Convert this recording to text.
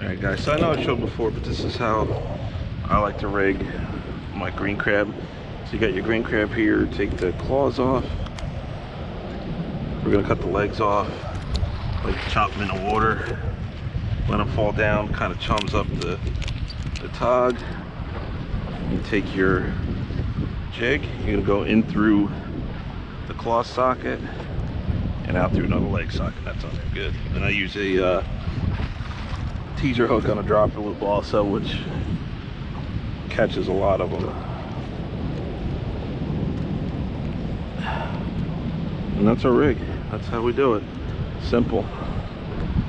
Alright guys, so I know I showed before, but this is how I like to rig my green crab. So you got your green crab here, take the claws off. We're gonna cut the legs off, like chop them in the water, let them fall down, kind of chums up the, the tog. You take your jig, you're gonna go in through the claw socket and out through another leg socket. That's on there, good. And I use a uh, teaser hook on a dropper loop also, which catches a lot of them. And that's our rig. That's how we do it. Simple.